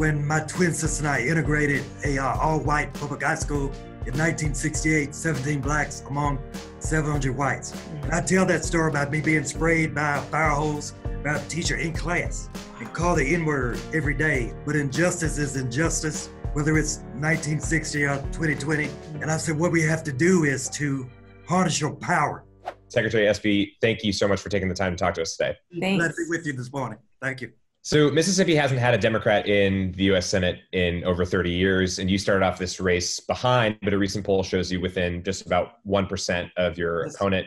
when my twin sister and I integrated a uh, all-white public high school in 1968, 17 blacks among 700 whites. And I tell that story about me being sprayed by a fire hose by a teacher in class and call the N-word every day. But injustice is injustice, whether it's 1960 or 2020. And I said, what we have to do is to harness your power. Secretary Espy, thank you so much for taking the time to talk to us today. Thanks. Glad to be with you this morning. Thank you. So Mississippi hasn't had a Democrat in the U.S. Senate in over 30 years, and you started off this race behind, but a recent poll shows you within just about one percent of your yes. opponent.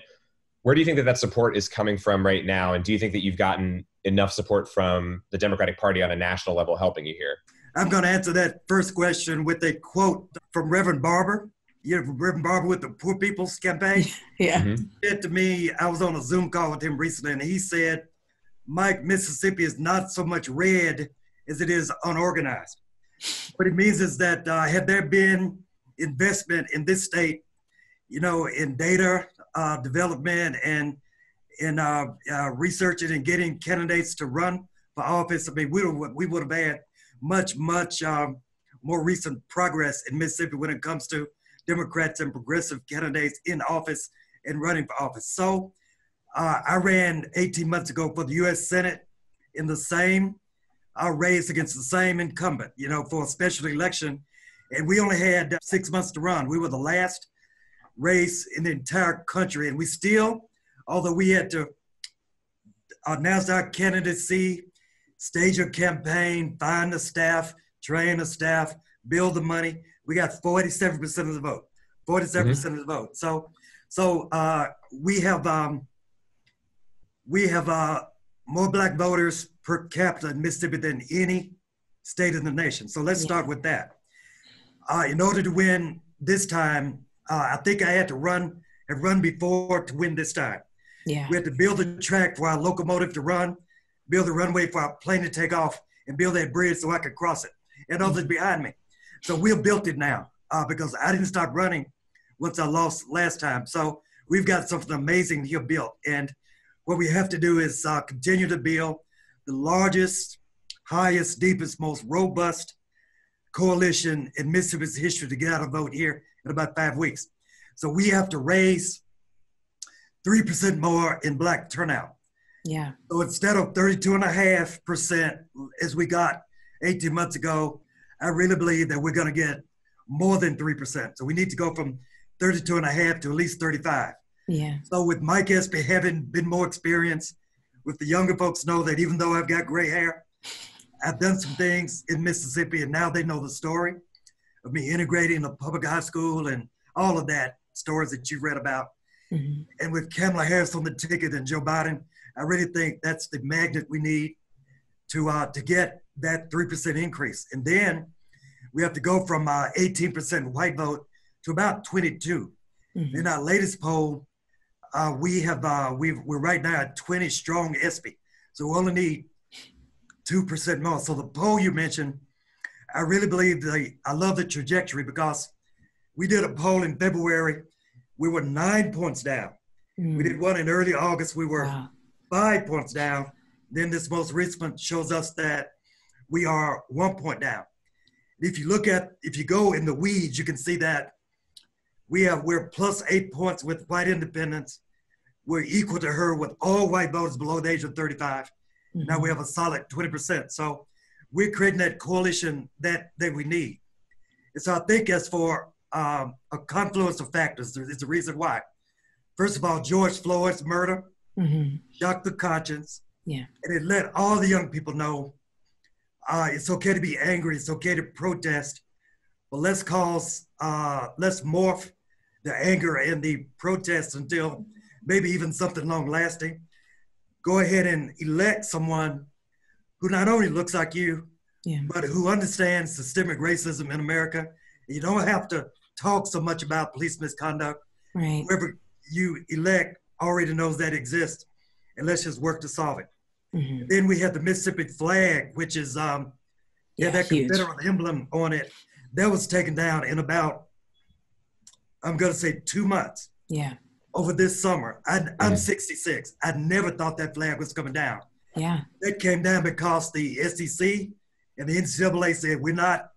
Where do you think that that support is coming from right now, and do you think that you've gotten enough support from the Democratic Party on a national level helping you here? I'm going to answer that first question with a quote from Reverend Barber. You know, Reverend Barber with the Poor People's Campaign. yeah. Mm-hmm. He said to me, I was on a Zoom call with him recently, and he said Mike, Mississippi is not so much red as it is unorganized. What it means is that uh, had there been investment in this state, you know, in data uh, development and in uh, uh researching and getting candidates to run for office, I mean, we would, we would have had much, much um, more recent progress in Mississippi when it comes to Democrats and progressive candidates in office and running for office. So uh, I ran 18 months ago for the U.S. Senate in the same uh, race against the same incumbent, you know, for a special election. And we only had six months to run. We were the last race in the entire country. And we still, although we had to announce our candidacy, stage a campaign, find the staff, train the staff, build the money, we got 47% of the vote. 47% mm-hmm. of the vote. So, so uh, we have um, we have uh, more black voters per capita in Mississippi than any state in the nation. So let's start with that. Uh, in order to win this time, uh, I think I had to run and run before to win this time. Yeah. We had to build a track for our locomotive to run, build a runway for our plane to take off, and build that bridge so I could cross it, and others behind me. So we have built it now uh, because I didn't stop running once I lost last time. So we've got something amazing here built, and what we have to do is uh, continue to build the largest, highest, deepest, most robust coalition in Mississippi's history to get out a vote here in about five weeks. So we have to raise 3% more in black turnout. Yeah. So instead of 32.5% as we got 18 months ago, I really believe that we're going to get more than 3%. So we need to go from 32.5 to at least 35. Yeah. So with Mike Espy having been more experienced, with the younger folks know that even though I've got gray hair, I've done some things in Mississippi, and now they know the story of me integrating a public high school and all of that stories that you've read about. Mm-hmm. And with Kamala Harris on the ticket and Joe Biden, I really think that's the magnet we need to uh, to get that three percent increase. And then we have to go from uh, 18% white vote to about 22. Mm-hmm. In our latest poll, uh, we have uh, we we're right now at 20 strong Espy, so we only need two percent more. So the poll you mentioned, I really believe the I love the trajectory because we did a poll in February, we were nine points down. Mm. We did one in early August, we were wow. five points down. Then this most recent one shows us that we are one point down. If you look at if you go in the weeds, you can see that we have we're plus eight points with white independents we're equal to her with all white voters below the age of 35. Mm-hmm. Now we have a solid 20%. So we're creating that coalition that, that we need. And so I think as for um, a confluence of factors, there's a reason why. First of all, George Floyd's murder mm-hmm. shocked the conscience. Yeah. And it let all the young people know uh, it's okay to be angry, it's okay to protest, but let's cause, uh, let's morph the anger and the protest until maybe even something long lasting, go ahead and elect someone who not only looks like you, yeah. but who understands systemic racism in America. You don't have to talk so much about police misconduct. Right. Whoever you elect already knows that exists, and let's just work to solve it. Mm-hmm. Then we have the Mississippi flag, which is um, yeah, that huge. Confederate emblem on it. That was taken down in about, I'm going to say, two months. Yeah over this summer. I, am mm-hmm. 66. I never thought that flag was coming down. Yeah. That came down because the SEC and the NCAA said we're not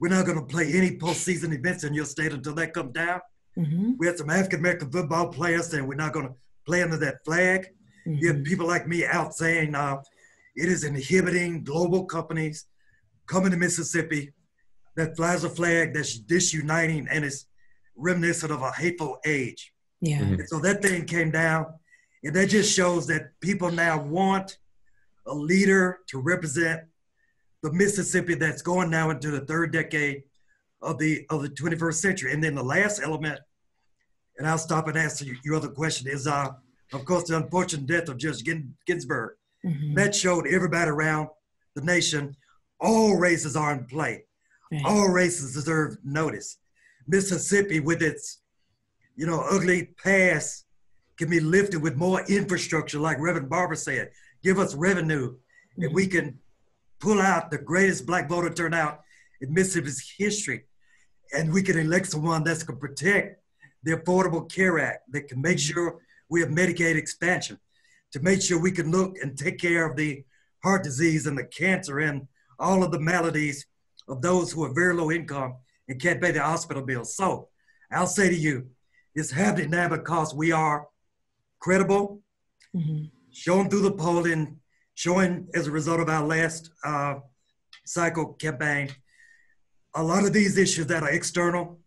we're not going to play any postseason events in your state until that comes down. Mm-hmm. We had some African American football players saying we're not going to play under that flag. Mm-hmm. You have mm-hmm. people like me out saying uh, it is inhibiting global companies coming to Mississippi that flies a flag that's disuniting and is reminiscent of a hateful age. Yeah. Mm-hmm. so that thing came down, and that just shows that people now want a leader to represent the Mississippi that's going now into the third decade of the of the 21st century. And then the last element, and I'll stop and answer your other question, is uh, of course the unfortunate death of Judge Ginsburg. Mm-hmm. That showed everybody around the nation, all races are in play. Right. All races deserve notice. Mississippi, with its, you know, ugly past, can be lifted with more infrastructure, like Reverend Barber said. Give us revenue, mm-hmm. and we can pull out the greatest black voter turnout in Mississippi's history, and we can elect someone that's going to protect the Affordable Care Act, that can make sure we have Medicaid expansion, to make sure we can look and take care of the heart disease and the cancer and all of the maladies of those who are very low income and can't pay their hospital bills. So I'll say to you, it's happening now because we are credible, mm-hmm. shown through the polling, showing as a result of our last uh, cycle campaign, a lot of these issues that are external,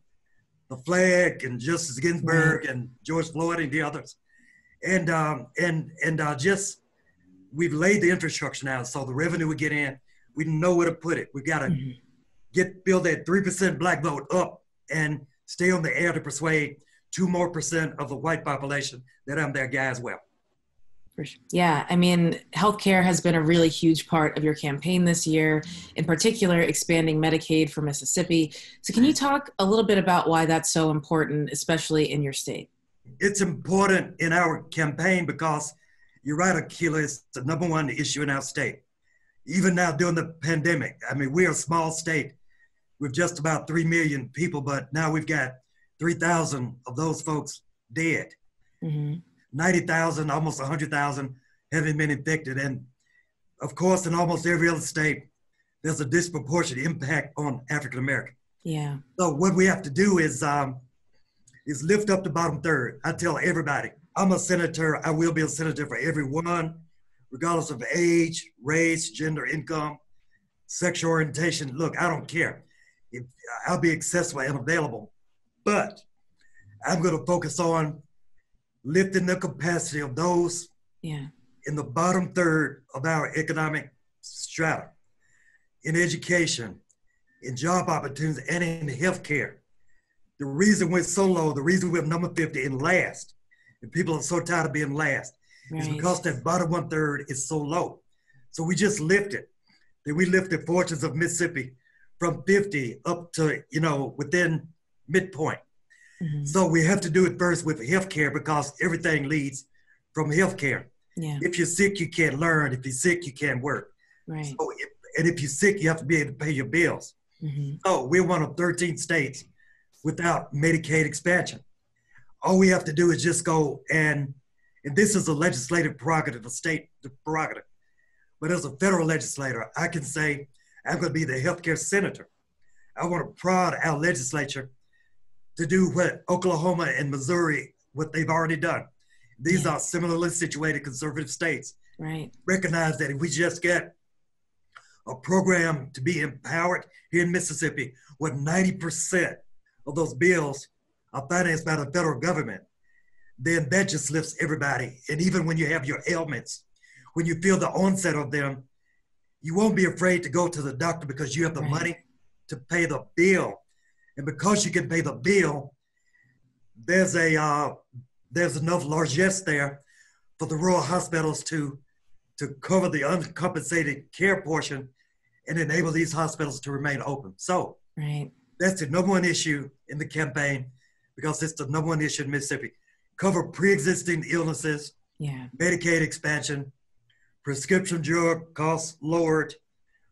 the flag and Justice Ginsburg mm-hmm. and George Floyd and the others, and um, and and uh, just we've laid the infrastructure now, so the revenue we get in, we know where to put it. We've got to mm-hmm. get build that three percent black vote up and stay on the air to persuade two more percent of the white population that I'm their guy as well. Yeah, I mean, healthcare has been a really huge part of your campaign this year, in particular, expanding Medicaid for Mississippi. So, can you talk a little bit about why that's so important, especially in your state? It's important in our campaign because you're right, Akilah, it's the number one issue in our state. Even now during the pandemic, I mean, we're a small state with just about 3 million people, but now we've got 3,000 of those folks dead. Mm-hmm. 90,000, almost 100,000 having been infected. And of course, in almost every other state, there's a disproportionate impact on African American. Yeah. So what we have to do is um, is lift up the bottom third. I tell everybody, I'm a senator. I will be a senator for everyone, regardless of age, race, gender, income, sexual orientation. Look, I don't care. If, I'll be accessible and available, but I'm going to focus on lifting the capacity of those yeah. in the bottom third of our economic strata, in education, in job opportunities, and in healthcare. The reason we're so low, the reason we're number 50 and last, and people are so tired of being last, right. is because that bottom one third is so low. So we just lifted. Then we lifted fortunes of Mississippi from 50 up to, you know, within midpoint. Mm-hmm. So we have to do it first with healthcare because everything leads from healthcare. Yeah. If you're sick, you can't learn. If you're sick, you can't work. Right. So if, and if you're sick, you have to be able to pay your bills. Mm-hmm. So we're one of 13 states without Medicaid expansion. All we have to do is just go and, and this is a legislative prerogative, a state prerogative. But as a federal legislator, I can say I'm going to be the healthcare senator. I want to prod our legislature to do what Oklahoma and Missouri, what they've already done. These yeah. are similarly situated conservative states. Right. Recognize that if we just get a program to be empowered here in Mississippi, what 90% of those bills are financed by the federal government, then that just lifts everybody. And even when you have your ailments, when you feel the onset of them, you won't be afraid to go to the doctor because you have the right. money to pay the bill and because you can pay the bill, there's a uh, there's enough largesse there for the rural hospitals to to cover the uncompensated care portion and enable these hospitals to remain open. So right. that's the number one issue in the campaign because it's the number one issue in Mississippi. Cover pre-existing illnesses, yeah. Medicaid expansion, prescription drug costs lowered,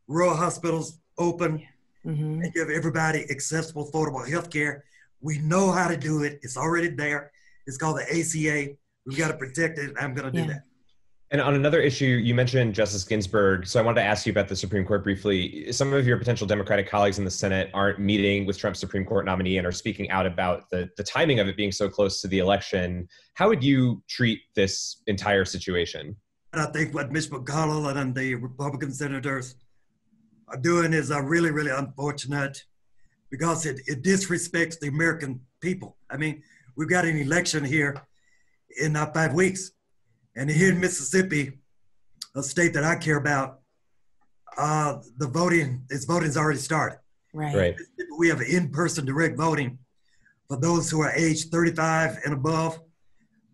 rural hospitals open, yeah mm-hmm. and give everybody accessible, affordable health care. We know how to do it. It's already there. It's called the ACA. We've got to protect it. I'm going to do that. And on another issue, you mentioned Justice Ginsburg. So I wanted to ask you about the Supreme Court briefly. Some of your potential Democratic colleagues in the Senate aren't meeting with Trump's Supreme Court nominee and are speaking out about the, the timing of it being so close to the election. How would you treat this entire situation? I think what Mitch McConnell and the Republican senators are doing is uh, really, really unfortunate because it, it disrespects the American people. I mean, we've got an election here in uh, five weeks and here in Mississippi, a state that I care about, uh, the voting, its voting's already started. Right. Right. We have in-person direct voting for those who are age 35 and above,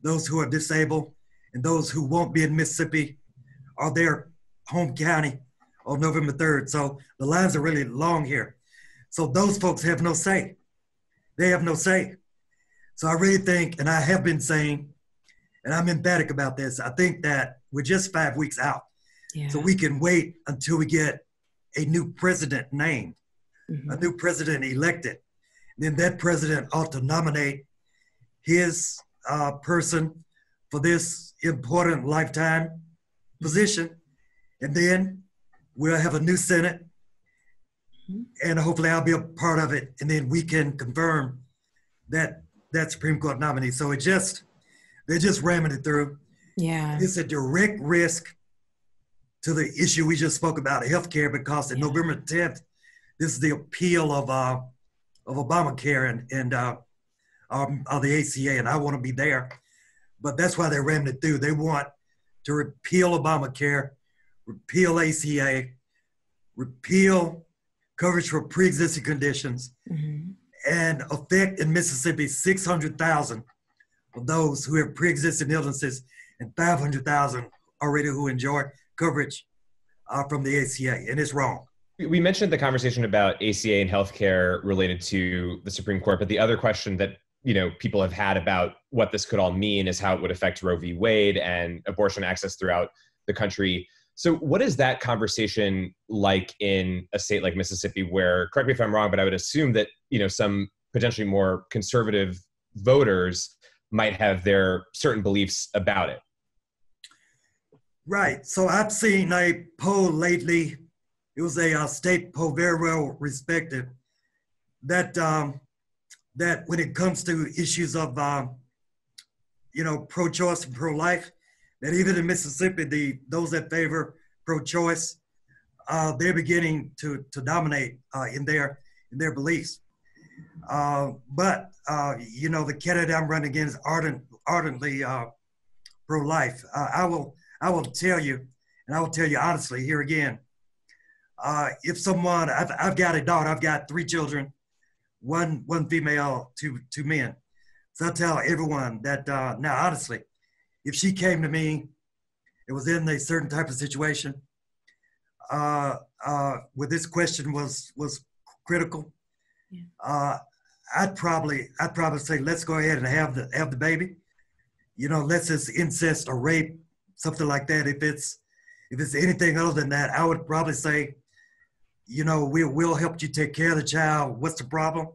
those who are disabled, and those who won't be in Mississippi or their home county on November 3rd. So the lines are really long here. So those folks have no say. They have no say. So I really think, and I have been saying, and I'm emphatic about this. I think that we're just five weeks out. Yeah. So we can wait until we get a new president named, Mhm. a new president elected. Then that president ought to nominate his uh, person for this important lifetime position. And then we'll have a new Senate. Mhm. And hopefully I'll be a part of it. And then we can confirm that that Supreme Court nominee. So it just, they're just ramming it through. Yeah. It's a direct risk to the issue we just spoke about, healthcare, because in Yeah. November 10th, this is the appeal of uh, of Obamacare and and uh, um, of the ACA, and I want to be there. But that's why they're ramming it through. They want to repeal Obamacare, repeal ACA, repeal coverage for pre-existing conditions, Mhm. and affect in Mississippi 600,000 of those who have pre-existing illnesses and 500,000 already who enjoy coverage uh, from the ACA, and it's wrong. We mentioned the conversation about ACA and healthcare related to the Supreme Court, but the other question that you know people have had about what this could all mean is how it would affect Roe v. Wade and abortion access throughout the country. So, what is that conversation like in a state like Mississippi, where, correct me if I'm wrong, but I would assume that you know some potentially more conservative voters might have their certain beliefs about it. Right. So I've seen a poll lately. It was a uh, state poll, very well respected. That um, that when it comes to issues of um, you know pro-choice and pro-life, that even in Mississippi, the those that favor pro-choice, uh, they're beginning to to dominate uh, in their in their beliefs. Uh, but uh, you know, the candidate I'm running against ardent, ardently uh, pro-life. Uh, I will I will tell you, and I will tell you honestly here again. If someone, I've, I've got a daughter, I've got three children, one one female, two two men. So I tell everyone that now, honestly, if she came to me, it was in a certain type of situation, uh, uh, where this question was was critical. Yeah. Uh, I'd probably I'd probably say let's go ahead and have the have the baby. You know, let's it's incest or rape, something like that. If it's if it's anything other than that, I would probably say, you know, we will help you take care of the child. What's the problem?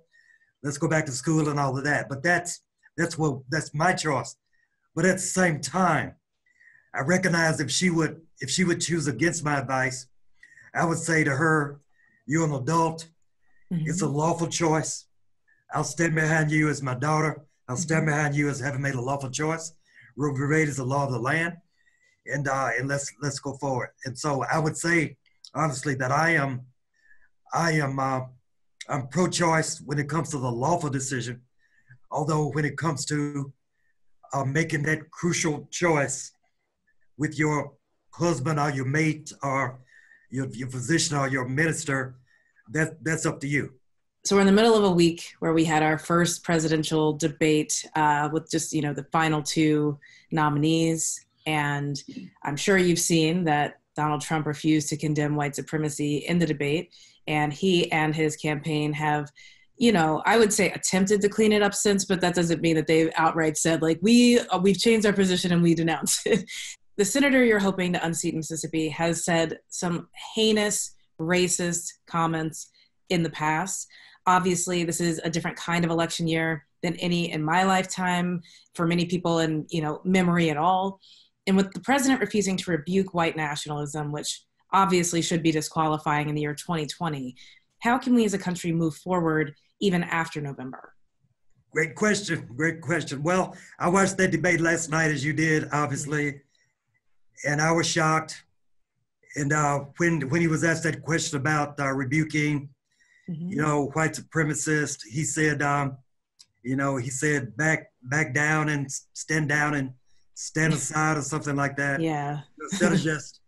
Let's go back to school and all of that. But that's that's what that's my choice. But at the same time, I recognize if she would if she would choose against my advice, I would say to her, "You're an adult. It's a lawful choice. I'll stand behind you as my daughter. I'll stand behind you as having made a lawful choice. Roe v. Wade is the law of the land, and uh, and let's let's go forward. And so I would say honestly that I am I am uh, I'm pro-choice when it comes to the lawful decision, although when it comes to making that crucial choice with your husband or your mate or your, your physician or your minister, that that's up to you. so we're in the middle of a week where we had our first presidential debate uh, with just you know the final two nominees and i'm sure you've seen that donald trump refused to condemn white supremacy in the debate and he and his campaign have you know i would say attempted to clean it up since but that doesn't mean that they've outright said like we uh, we've changed our position and we denounce it. The senator you're hoping to unseat in mississippi has said some heinous racist comments in the past. Obviously this is a different kind of election year than any in my lifetime for many people in you know memory at all. And with the president refusing to rebuke white nationalism, which obviously should be disqualifying in the year 2020, how can we as a country move forward even after November? Great question. Great question. Well, I watched that debate last night, as you did, obviously, and I was shocked. And uh, when when he was asked that question about uh, rebuking, mm-hmm. you know, white supremacist, he said, um, you know, he said back back down and stand down and stand aside or something like that. Yeah. Instead of just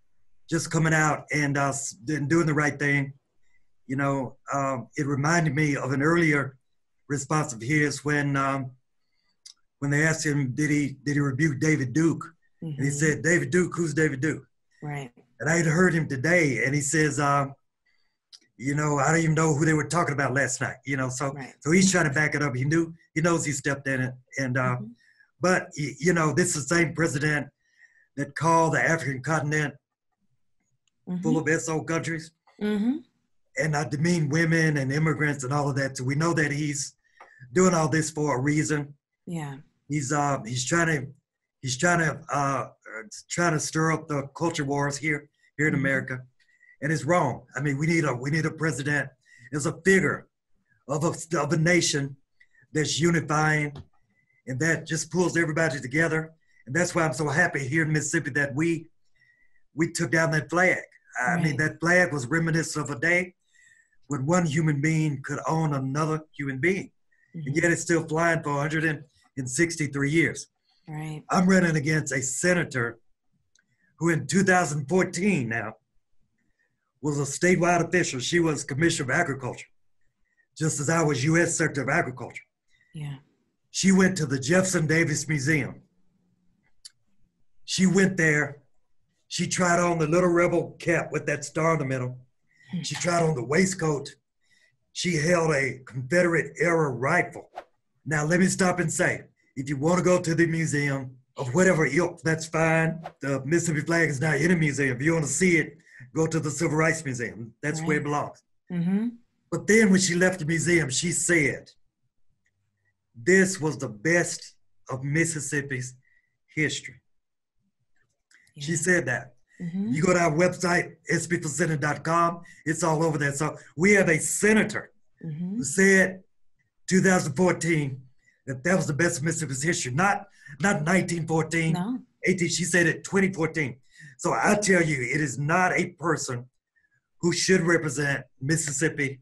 just coming out and uh, doing the right thing, you know, um, it reminded me of an earlier response of his when um, when they asked him, did he did he rebuke David Duke? Mm-hmm. And he mm-hmm. said, David Duke, who's David Duke? Right. And I had heard him today, and he says, um, you know, I don't even know who they were talking about last night. You know, so right. so he's trying to back it up. He knew he knows he stepped in it, and uh, mm-hmm. but you know, this is the same president that called the African continent mm-hmm. full of SO countries. And not demean women and immigrants and all of that. So we know that he's doing all this for a reason. Yeah. He's uh he's trying to he's trying to uh trying to stir up the culture wars here here in mm-hmm. America, and it's wrong. I mean, we need a we need a president as a figure of a of a nation that's unifying and that just pulls everybody together. And that's why I'm so happy here in Mississippi that we we took down that flag. I right. mean, that flag was reminiscent of a day when one human being could own another human being. Mm-hmm. And yet it's still flying for 163 years. Right. I'm running against a senator who in 2014 now was a statewide official. She was Commissioner of Agriculture, just as I was U.S. Secretary of Agriculture. Yeah. She went to the Jefferson Davis Museum. She went there. She tried on the little rebel cap with that star in the middle. She tried on the waistcoat. She held a Confederate era rifle. Now, let me stop and say if you want to go to the museum of whatever ilk, that's fine. The Mississippi flag is not in a museum. If you want to see it, go to the Civil Rights Museum. That's right. where it belongs. Mm-hmm. But then when she left the museum, she said, This was the best of Mississippi's history. Yeah. She said that. Mm-hmm. You go to our website, espyforsenate.com, it's all over there. So we have a senator mm-hmm. who said 2014 that that was the best of Mississippi's history, not not 1914, no. 18. She said it 2014. So I tell you, it is not a person who should represent Mississippi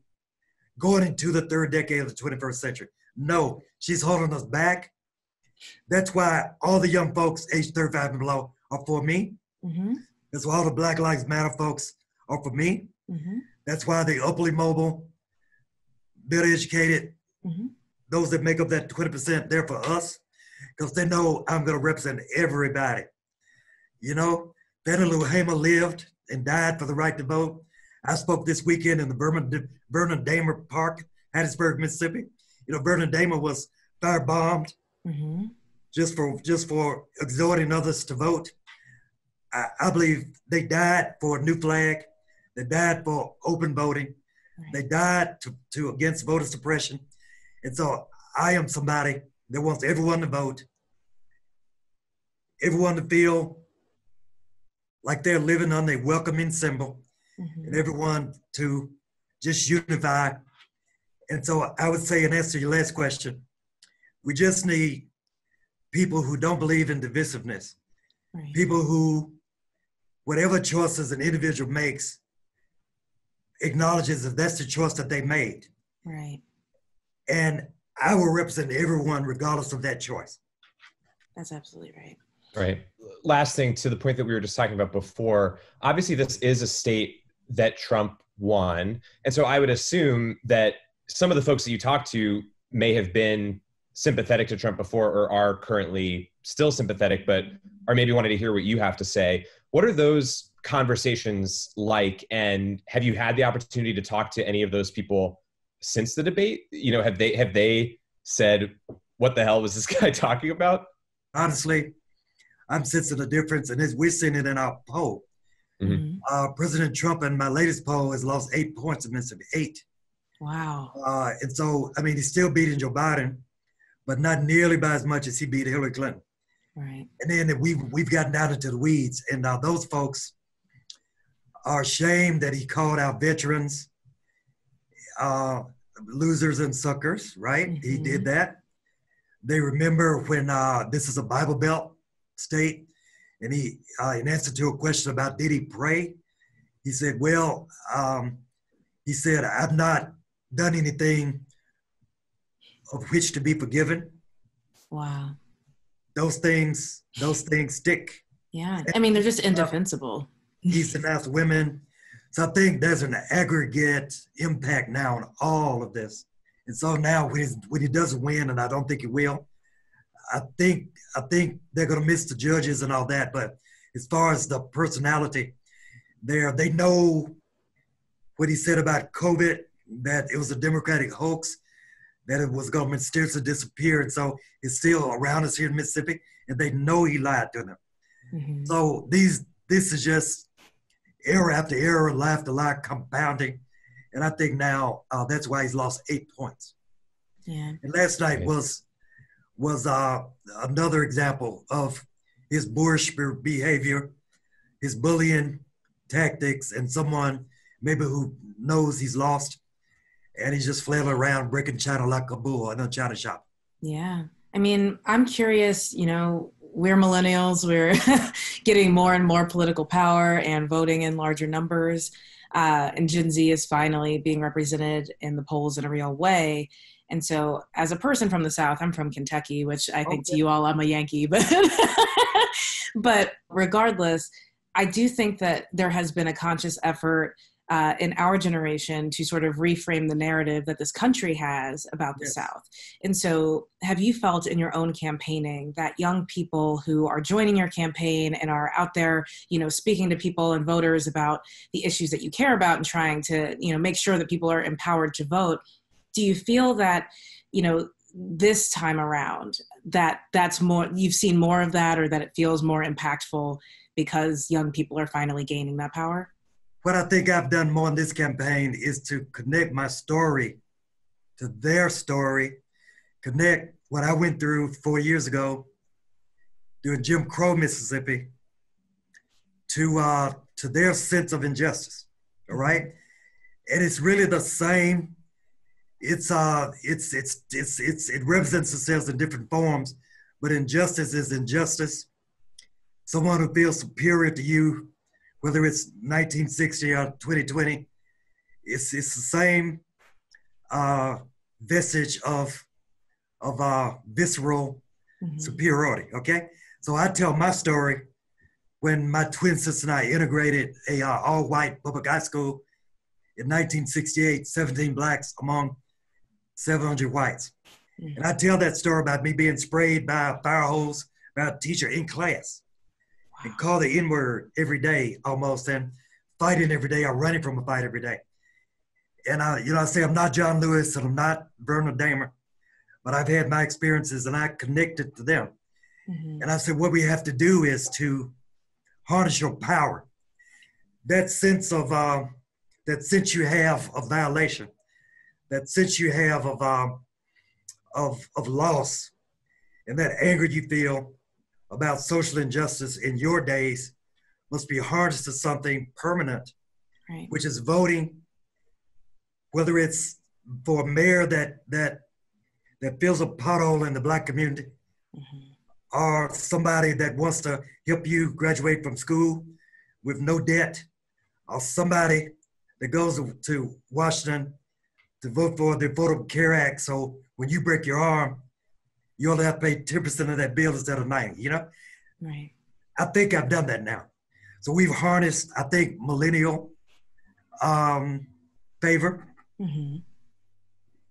going into the third decade of the 21st century. No, she's holding us back. That's why all the young folks age 35 and below are for me. Mm-hmm. That's why all the Black Lives Matter folks are for me. Mm-hmm. That's why the uply mobile, better educated, mm-hmm. those that make up that 20%, they're for us because they know I'm going to represent everybody. You know, Fannie Lou Hamer lived and died for the right to vote. I spoke this weekend in the Vernon, Vernon Dahmer Park, Hattiesburg, Mississippi. You know, Vernon Dahmer was firebombed mm-hmm. just for just for exhorting others to vote. I, I believe they died for a new flag. They died for open voting. Right. They died to, to against voter suppression. And so I am somebody that wants everyone to vote, everyone to feel like they're living on a welcoming symbol, mm-hmm. and everyone to just unify. And so I would say, in answer to your last question, we just need people who don't believe in divisiveness, right. people who whatever choices an individual makes acknowledges that that's the choice that they made. Right. And I will represent everyone regardless of that choice. That's absolutely right. Right. Last thing to the point that we were just talking about before, obviously this is a state that Trump won. And so I would assume that some of the folks that you talked to may have been sympathetic to Trump before or are currently still sympathetic, but are maybe wanting to hear what you have to say. What are those conversations like? And have you had the opportunity to talk to any of those people since the debate? You know, have they have they said, "What the hell was this guy talking about"? Honestly, I'm sensing a difference, and as we're seeing it in our poll. Mm-hmm. Uh, President Trump in my latest poll has lost eight points in Mississippi. Eight. Wow. Uh, and so, I mean, he's still beating Joe Biden, but not nearly by as much as he beat Hillary Clinton. Right. And then we we've gotten down into the weeds, and now those folks are ashamed that he called out veterans uh, losers and suckers. Right? Mm-hmm. He did that. They remember when uh, this is a Bible Belt state, and he uh, in answer to a question about did he pray, he said, "Well, um, he said I've not done anything of which to be forgiven." Wow. Those things, those things stick. Yeah, I mean they're just uh, indefensible. He's enough women. So I think there's an aggregate impact now on all of this. And so now when, when he doesn't win, and I don't think he will, I think I think they're going to miss the judges and all that. But as far as the personality, there they know what he said about COVID that it was a Democratic hoax, that it was going to mysteriously disappear, and so it's still around us here in Mississippi, and they know he lied to them. Mm-hmm. So these this is just error after error, lie after lie, compounding, and I think now uh, that's why he's lost eight points. Yeah. And last night was was uh, another example of his boorish behavior, his bullying tactics, and someone maybe who knows he's lost, and he's just flailing around breaking china like a bull in a china shop. Yeah. I mean, I'm curious, you know, we're millennials, we're getting more and more political power and voting in larger numbers. Uh, and Gen Z is finally being represented in the polls in a real way. And so, as a person from the South, I'm from Kentucky, which I think okay. to you all, I'm a Yankee, but but regardless, I do think that there has been a conscious effort uh, in our generation to sort of reframe the narrative that this country has about the yes. South. And so, have you felt in your own campaigning that young people who are joining your campaign and are out there, you know, speaking to people and voters about the issues that you care about and trying to, you know, make sure that people are empowered to vote? Do you feel that, you know, this time around that that's more you've seen more of that or that it feels more impactful because young people are finally gaining that power? What I think I've done more in this campaign is to connect my story to their story, connect what I went through four years ago during Jim Crow, Mississippi, to uh, to their sense of injustice. All right, and it's really the same. It's uh, it's it's it's it's it represents itself in different forms, but injustice is injustice. Someone who feels superior to you whether it's 1960 or 2020, it's, it's the same uh, vestige of, of uh, visceral mm-hmm. superiority, okay? So I tell my story when my twin sister and I integrated a uh, all-white public high school in 1968, 17 blacks among 700 whites. Mm-hmm. And I tell that story about me being sprayed by a fire hose by a teacher in class and call the N word every day almost and fighting every day or running from a fight every day. And I, you know, I say I'm not John Lewis and I'm not Bernard Dahmer, but I've had my experiences and I connected to them. Mm-hmm. And I said, what we have to do is to harness your power. That sense of, uh, that sense you have of violation, that sense you have of, uh, of, of loss, and that anger you feel about social injustice in your days must be harnessed to something permanent, right. which is voting, whether it's for a mayor that that that fills a pothole in the black community, mm-hmm. or somebody that wants to help you graduate from school with no debt, or somebody that goes to Washington to vote for the Affordable Care Act. So when you break your arm, you only have to pay 10% of that bill instead of 90, you know? Right. I think I've done that now. So we've harnessed, I think, millennial um, favor. Mm-hmm.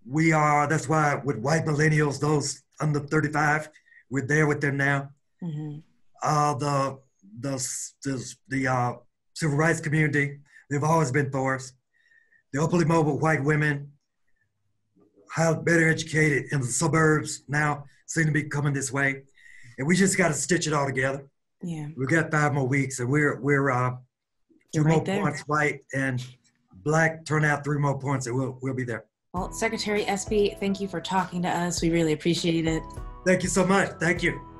We are, that's why with white millennials, those under 35, we're there with them now. Mm-hmm. Uh, the the, the, the uh, civil rights community, they've always been for us. The openly mobile white women, how better educated in the suburbs now seem to be coming this way, and we just got to stitch it all together. Yeah, we got five more weeks, and we're we're uh, 2 right more there. points white and black. Turn out three more points, and we'll we'll be there. Well, Secretary Espy, thank you for talking to us. We really appreciate it. Thank you so much. Thank you.